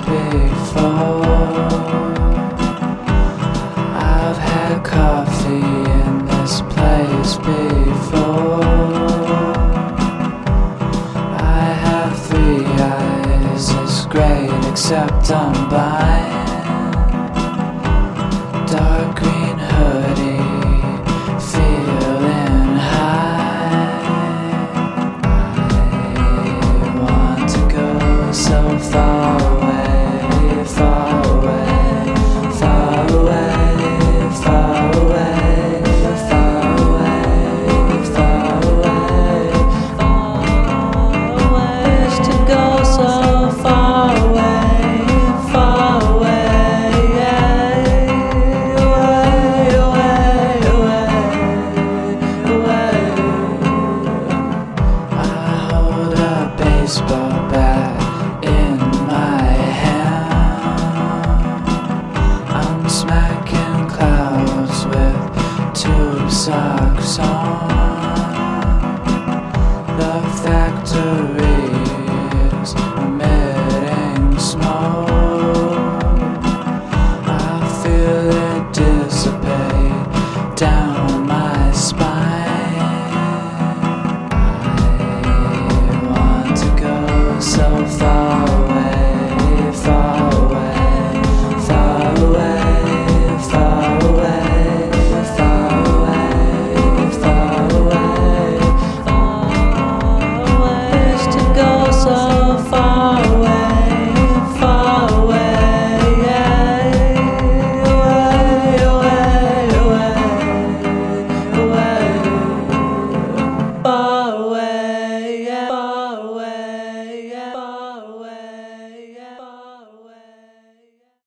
before. I've had coffee in this place before. I have three eyes, it's great, except I'm blind. Dark green hoodie, feeling high. I want to go so far away, smacking clouds with tube socks on. The factory Bye.